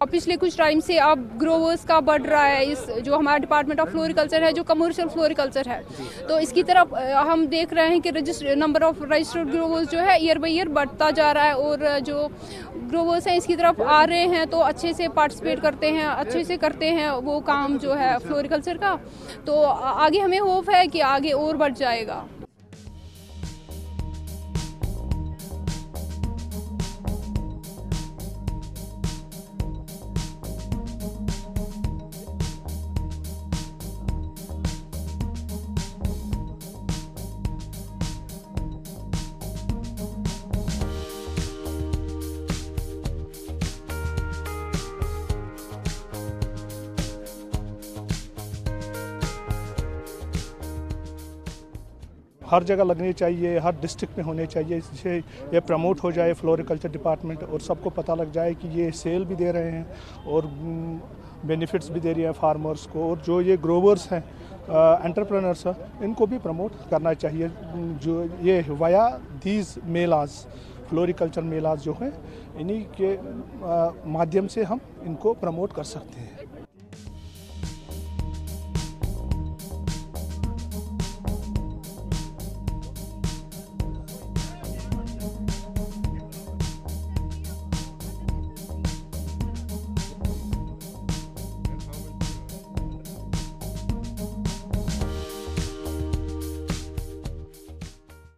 पिछले कुछ टाइम से अब ग्रोवर्स का बढ़ रहा है इस, जो हमारा डिपार्टमेंट ऑफ़ फ्लोरिकल्चर है, जो कमर्शियल फ्लोरिकल्चर है। तो इसकी तरफ़ हम देख रहे हैं कि register number of registered growers जो है ईयर बाई ईयर बढ़ता जा रहा है और जो ग्रोवर्स हैं इसकी तरफ़ आ रहे हैं तो अच्छे से पार्टिसिपेट करते हैं, अच्छे से करते हैं वो काम जो है फ्लोरिकल्चर का। तो आगे हमें होप है कि आगे और बढ़ जाएगा। हर जगह लगनी चाहिए, हर डिस्ट्रिक्ट में होने चाहिए इससे ये प्रमोट हो जाए फ्लोरिकल्चर डिपार्टमेंट और सबको पता लग जाए कि ये सेल भी दे रहे हैं और बेनिफिट्स भी दे रही है फार्मर्स को और जो ये ग्रोवर्स हैं एंटरप्रेनर्स हैं, इनको भी प्रमोट करना चाहिए जो ये via these melas floriculture melas जो हैं, इन्हीं के माध्यम से हम इनको प्रमोट कर सकते हैं।